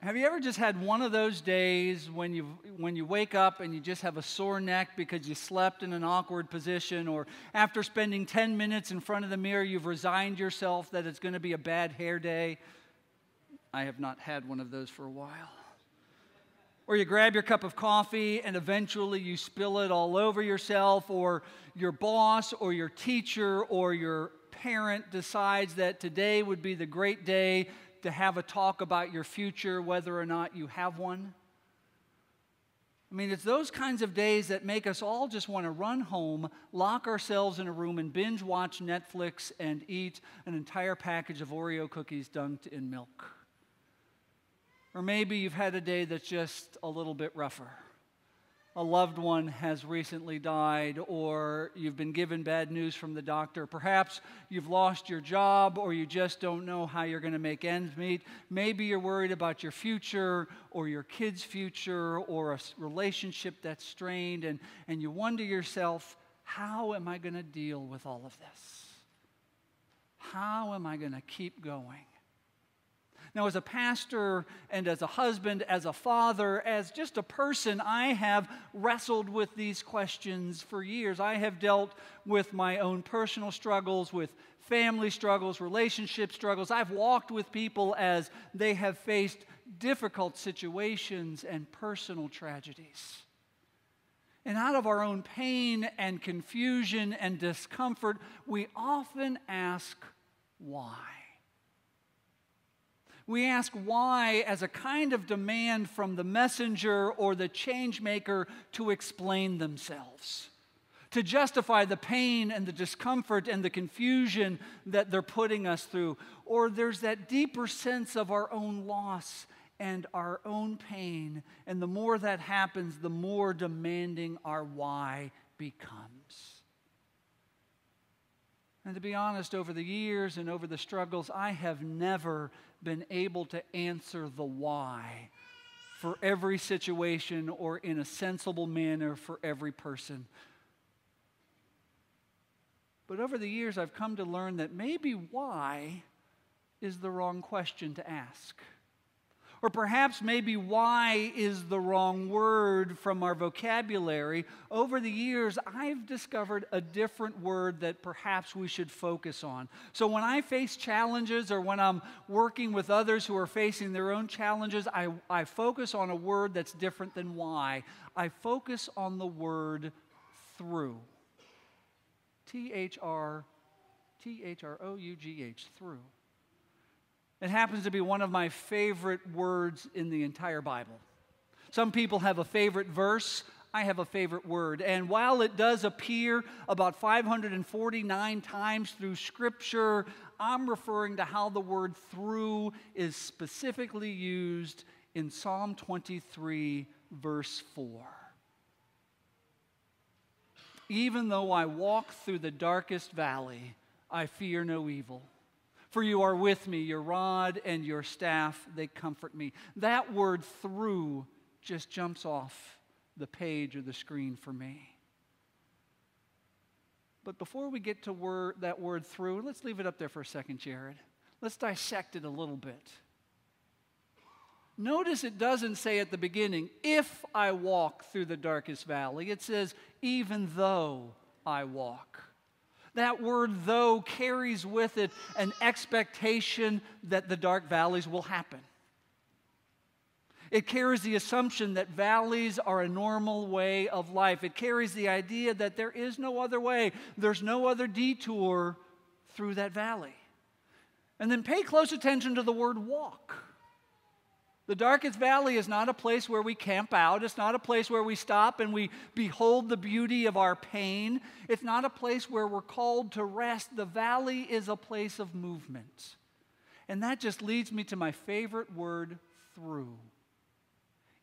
Have you ever just had one of those days when you, when you wake up and you just have a sore neck because you slept in an awkward position, or after spending 10 minutes in front of the mirror, you've resigned yourself that it's going to be a bad hair day? I have not had one of those for a while. Or you grab your cup of coffee and eventually you spill it all over yourself, or your boss or your teacher or your parent decides that today would be the great day to have a talk about your future, whether or not you have one. I mean, it's those kinds of days that make us all just want to run home, lock ourselves in a room, and binge watch Netflix and eat an entire package of Oreo cookies dunked in milk. Or maybe you've had a day that's just a little bit rougher a loved one has recently died, or you've been given bad news from the doctor. Perhaps you've lost your job, or you just don't know how you're going to make ends meet. Maybe you're worried about your future, or your kid's future, or a relationship that's strained, and, and you wonder yourself, how am I going to deal with all of this? How am I going to keep going? Now, as a pastor and as a husband, as a father, as just a person, I have wrestled with these questions for years. I have dealt with my own personal struggles, with family struggles, relationship struggles. I've walked with people as they have faced difficult situations and personal tragedies. And out of our own pain and confusion and discomfort, we often ask, why? We ask why as a kind of demand from the messenger or the change maker to explain themselves, to justify the pain and the discomfort and the confusion that they're putting us through. Or there's that deeper sense of our own loss and our own pain. And the more that happens, the more demanding our why becomes. And to be honest, over the years and over the struggles, I have never been able to answer the why for every situation or in a sensible manner for every person. But over the years, I've come to learn that maybe why is the wrong question to ask. Or perhaps maybe why is the wrong word from our vocabulary. Over the years, I've discovered a different word that perhaps we should focus on. So when I face challenges or when I'm working with others who are facing their own challenges, I, I focus on a word that's different than why. I focus on the word through. T H R T H R O U G H, through. It happens to be one of my favorite words in the entire Bible. Some people have a favorite verse. I have a favorite word. And while it does appear about 549 times through Scripture, I'm referring to how the word through is specifically used in Psalm 23, verse 4. Even though I walk through the darkest valley, I fear no evil for you are with me, your rod and your staff, they comfort me. That word through just jumps off the page or the screen for me. But before we get to word, that word through, let's leave it up there for a second, Jared. Let's dissect it a little bit. Notice it doesn't say at the beginning, if I walk through the darkest valley. It says, even though I walk that word though carries with it an expectation that the dark valleys will happen. It carries the assumption that valleys are a normal way of life. It carries the idea that there is no other way, there's no other detour through that valley. And then pay close attention to the word walk. The darkest valley is not a place where we camp out. It's not a place where we stop and we behold the beauty of our pain. It's not a place where we're called to rest. The valley is a place of movement. And that just leads me to my favorite word, through.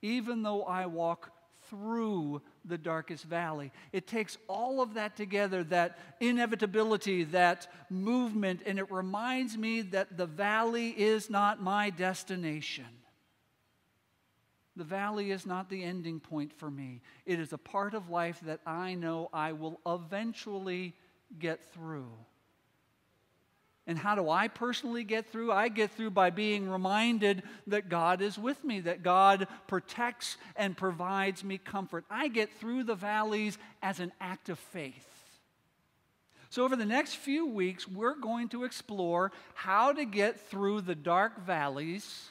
Even though I walk through the darkest valley, it takes all of that together that inevitability, that movement, and it reminds me that the valley is not my destination. The valley is not the ending point for me. It is a part of life that I know I will eventually get through. And how do I personally get through? I get through by being reminded that God is with me, that God protects and provides me comfort. I get through the valleys as an act of faith. So, over the next few weeks, we're going to explore how to get through the dark valleys.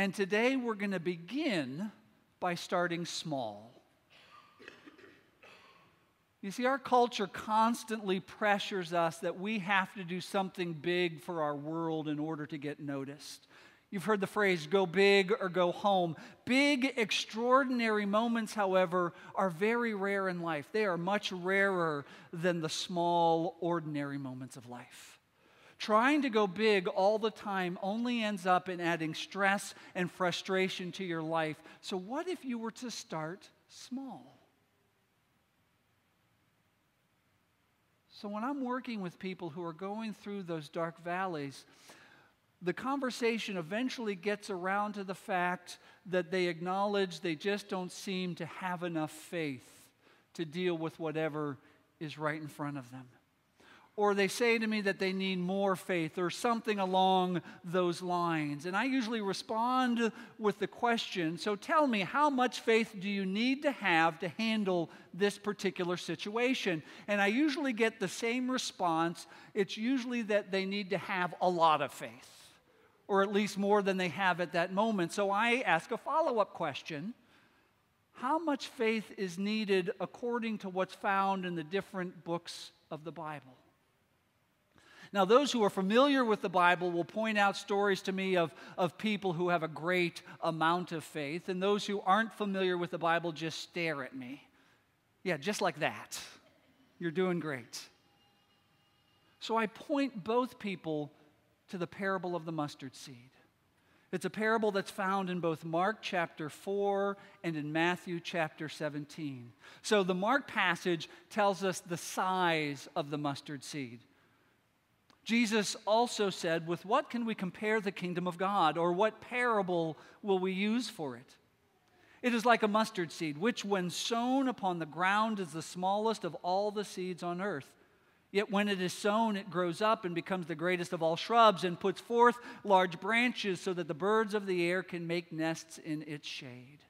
And today, we're going to begin by starting small. You see, our culture constantly pressures us that we have to do something big for our world in order to get noticed. You've heard the phrase go big or go home. Big, extraordinary moments, however, are very rare in life. They are much rarer than the small, ordinary moments of life. Trying to go big all the time only ends up in adding stress and frustration to your life. So, what if you were to start small? So, when I'm working with people who are going through those dark valleys, the conversation eventually gets around to the fact that they acknowledge they just don't seem to have enough faith to deal with whatever is right in front of them. Or they say to me that they need more faith or something along those lines. And I usually respond with the question So tell me, how much faith do you need to have to handle this particular situation? And I usually get the same response. It's usually that they need to have a lot of faith or at least more than they have at that moment. So I ask a follow up question How much faith is needed according to what's found in the different books of the Bible? Now, those who are familiar with the Bible will point out stories to me of, of people who have a great amount of faith, and those who aren't familiar with the Bible just stare at me. Yeah, just like that. You're doing great. So I point both people to the parable of the mustard seed. It's a parable that's found in both Mark chapter 4 and in Matthew chapter 17. So the Mark passage tells us the size of the mustard seed. Jesus also said, With what can we compare the kingdom of God? Or what parable will we use for it? It is like a mustard seed, which, when sown upon the ground, is the smallest of all the seeds on earth. Yet when it is sown, it grows up and becomes the greatest of all shrubs and puts forth large branches so that the birds of the air can make nests in its shade.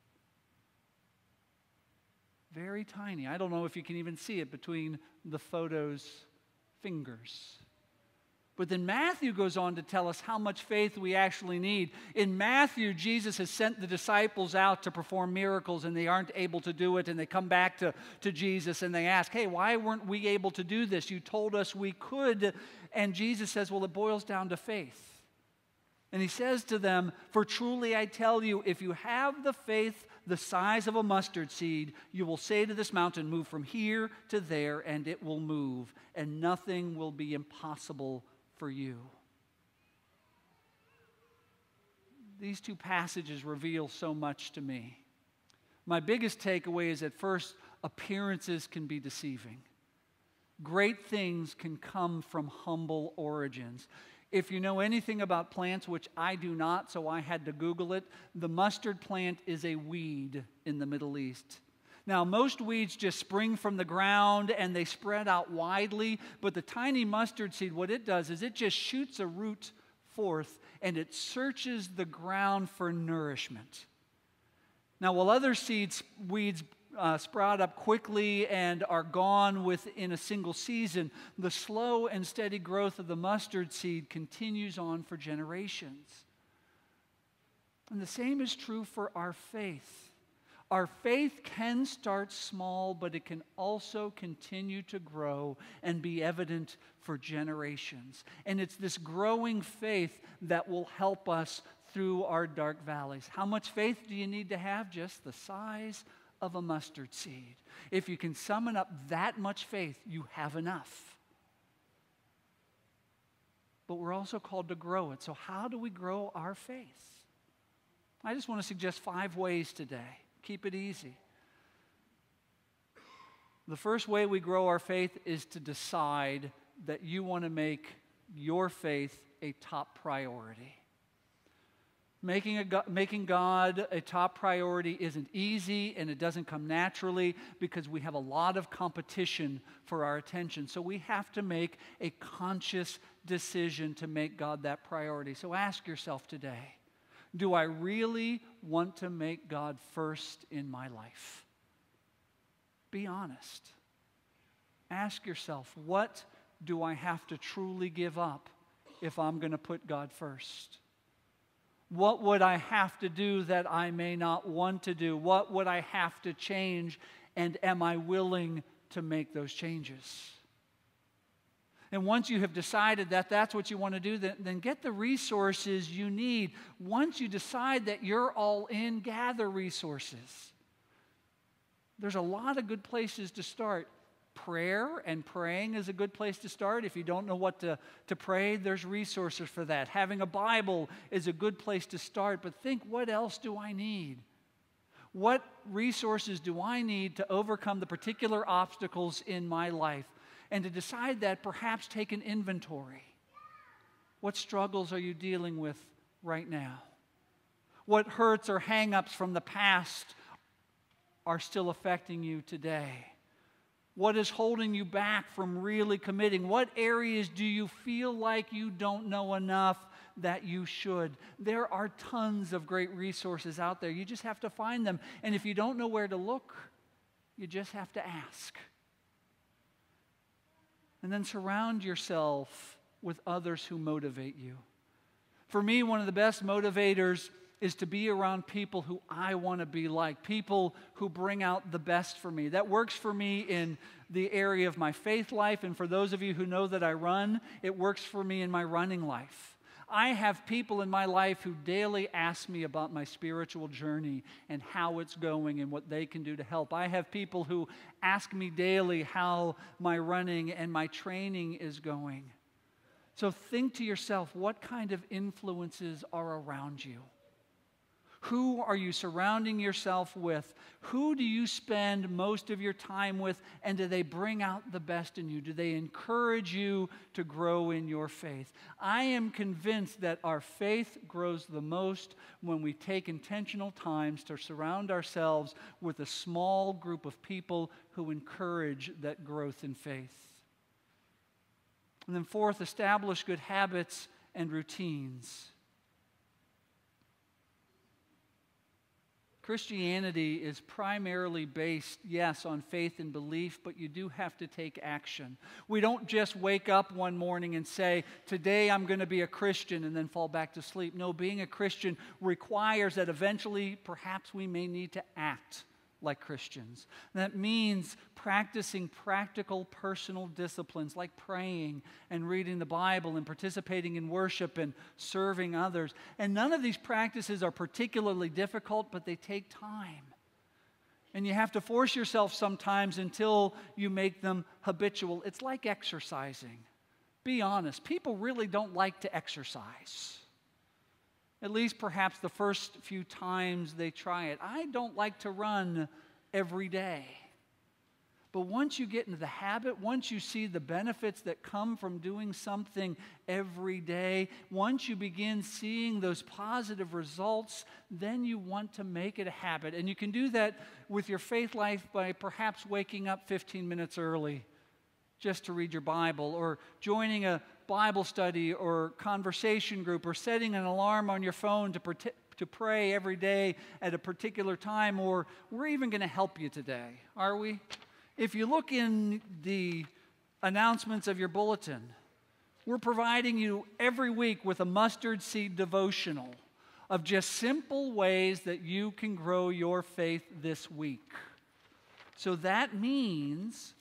Very tiny. I don't know if you can even see it between the photo's fingers. But then Matthew goes on to tell us how much faith we actually need. In Matthew, Jesus has sent the disciples out to perform miracles and they aren't able to do it. And they come back to, to Jesus and they ask, Hey, why weren't we able to do this? You told us we could. And Jesus says, Well, it boils down to faith. And he says to them, For truly I tell you, if you have the faith the size of a mustard seed, you will say to this mountain, Move from here to there, and it will move, and nothing will be impossible for you. These two passages reveal so much to me. My biggest takeaway is at first, appearances can be deceiving. Great things can come from humble origins. If you know anything about plants, which I do not, so I had to Google it, the mustard plant is a weed in the Middle East. Now, most weeds just spring from the ground and they spread out widely, but the tiny mustard seed, what it does is it just shoots a root forth and it searches the ground for nourishment. Now, while other seeds, weeds uh, sprout up quickly and are gone within a single season, the slow and steady growth of the mustard seed continues on for generations. And the same is true for our faith. Our faith can start small, but it can also continue to grow and be evident for generations. And it's this growing faith that will help us through our dark valleys. How much faith do you need to have? Just the size of a mustard seed. If you can summon up that much faith, you have enough. But we're also called to grow it. So, how do we grow our faith? I just want to suggest five ways today. Keep it easy. The first way we grow our faith is to decide that you want to make your faith a top priority. Making, a, making God a top priority isn't easy and it doesn't come naturally because we have a lot of competition for our attention. So we have to make a conscious decision to make God that priority. So ask yourself today do I really want to make God first in my life? Be honest. Ask yourself, what do I have to truly give up if I'm going to put God first? What would I have to do that I may not want to do? What would I have to change? And am I willing to make those changes? And once you have decided that that's what you want to do, then, then get the resources you need. Once you decide that you're all in, gather resources. There's a lot of good places to start. Prayer and praying is a good place to start. If you don't know what to, to pray, there's resources for that. Having a Bible is a good place to start, but think what else do I need? What resources do I need to overcome the particular obstacles in my life? And to decide that, perhaps take an inventory. What struggles are you dealing with right now? What hurts or hangups from the past are still affecting you today? What is holding you back from really committing? What areas do you feel like you don't know enough that you should? There are tons of great resources out there. You just have to find them. And if you don't know where to look, you just have to ask. And then surround yourself with others who motivate you. For me, one of the best motivators is to be around people who I want to be like, people who bring out the best for me. That works for me in the area of my faith life, and for those of you who know that I run, it works for me in my running life. I have people in my life who daily ask me about my spiritual journey and how it's going and what they can do to help. I have people who ask me daily how my running and my training is going. So think to yourself what kind of influences are around you? Who are you surrounding yourself with? Who do you spend most of your time with? And do they bring out the best in you? Do they encourage you to grow in your faith? I am convinced that our faith grows the most when we take intentional times to surround ourselves with a small group of people who encourage that growth in faith. And then, fourth, establish good habits and routines. Christianity is primarily based, yes, on faith and belief, but you do have to take action. We don't just wake up one morning and say, Today I'm going to be a Christian, and then fall back to sleep. No, being a Christian requires that eventually perhaps we may need to act like Christians. That means practicing practical personal disciplines like praying and reading the Bible and participating in worship and serving others. And none of these practices are particularly difficult, but they take time. And you have to force yourself sometimes until you make them habitual. It's like exercising. Be honest, people really don't like to exercise. At least perhaps the first few times they try it. I don't like to run every day. But once you get into the habit, once you see the benefits that come from doing something every day, once you begin seeing those positive results, then you want to make it a habit. And you can do that with your faith life by perhaps waking up 15 minutes early just to read your Bible or joining a Bible study or conversation group or setting an alarm on your phone to, to pray every day at a particular time, or we're even going to help you today, are we? If you look in the announcements of your bulletin, we're providing you every week with a mustard seed devotional of just simple ways that you can grow your faith this week. So that means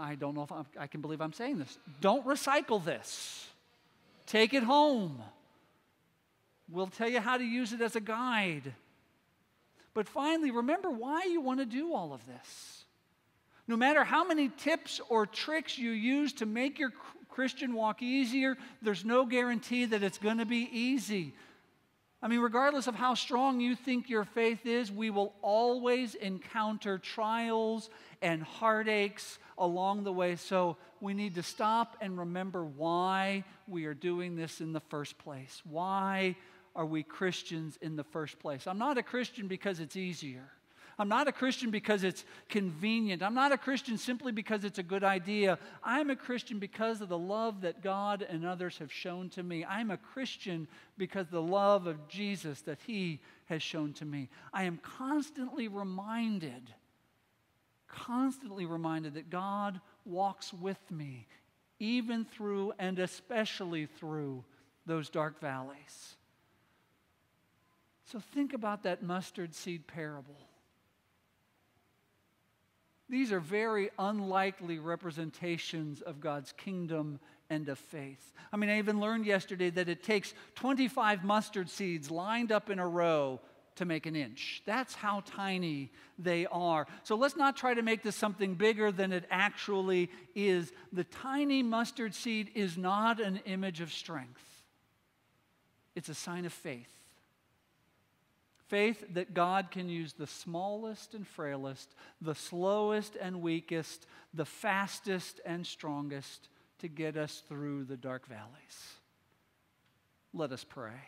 I don't know if I'm, i can believe I'm saying this. Don't recycle this. Take it home. We'll tell you how to use it as a guide. But finally, remember why you want to do all of this. No matter how many tips or tricks you use to make your Christian walk easier, there's no guarantee that it's going to be easy. I mean, regardless of how strong you think your faith is, we will always encounter trials and heartaches along the way. So we need to stop and remember why we are doing this in the first place. Why are we Christians in the first place? I'm not a Christian because it's easier. I'm not a Christian because it's convenient. I'm not a Christian simply because it's a good idea. I'm a Christian because of the love that God and others have shown to me. I'm a Christian because the love of Jesus that He has shown to me. I am constantly reminded, constantly reminded that God walks with me, even through and especially through those dark valleys. So think about that mustard seed parable. These are very unlikely representations of God's kingdom and of faith. I mean, I even learned yesterday that it takes 25 mustard seeds lined up in a row to make an inch. That's how tiny they are. So let's not try to make this something bigger than it actually is. The tiny mustard seed is not an image of strength, it's a sign of faith. Faith that God can use the smallest and frailest, the slowest and weakest, the fastest and strongest to get us through the dark valleys. Let us pray.